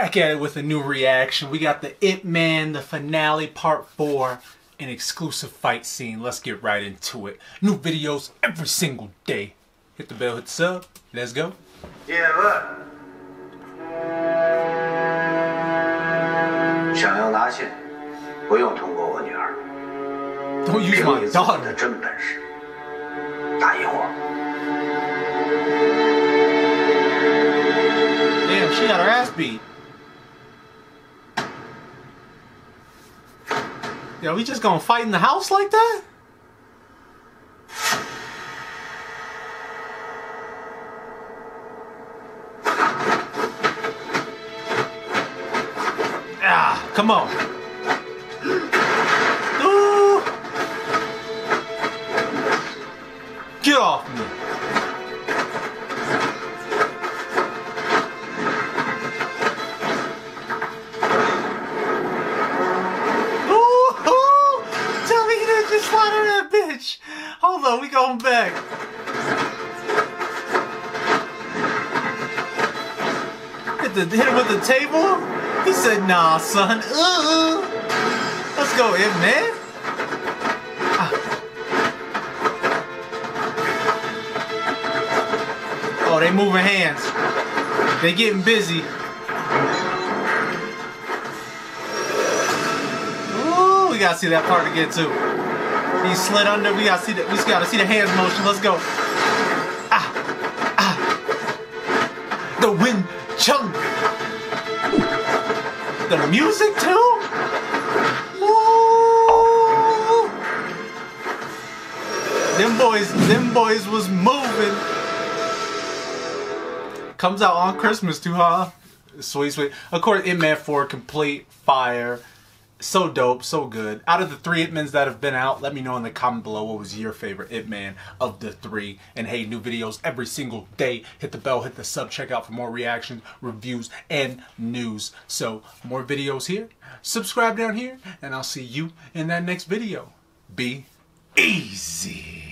back at it with a new reaction. We got the Ip Man, the finale, part four, an exclusive fight scene. Let's get right into it. New videos every single day. Hit the bell, hit the sub. Let's go. Yeah, look. 想要拿下，不用通过我女儿。Don't use my daughter. she got her ass beat. Yo, we just gonna fight in the house like that? Ah, come on. Ooh. Get off me. Hold on, we going back. Hit, the, hit him with the table? He said, nah, son. Ooh. Let's go, in, man. Ah. Oh, they moving hands. They getting busy. Ooh, we gotta see that part again too. He slid under. We gotta see that. We gotta see the hands motion. Let's go. Ah, ah. The Wing Chun. The music too. Them boys, them boys was moving. Comes out on Christmas too, huh? Sweet, sweet. Of course, Ip Man 4 complete fire. So dope, so good. Out of the three Ip Mans that have been out, let me know in the comment below what was your favorite Ip Man of the three. And hey, new videos every single day. Hit the bell, hit the sub, check out for more reactions, reviews, and news. So, more videos here. Subscribe down here, and I'll see you in that next video. Be easy.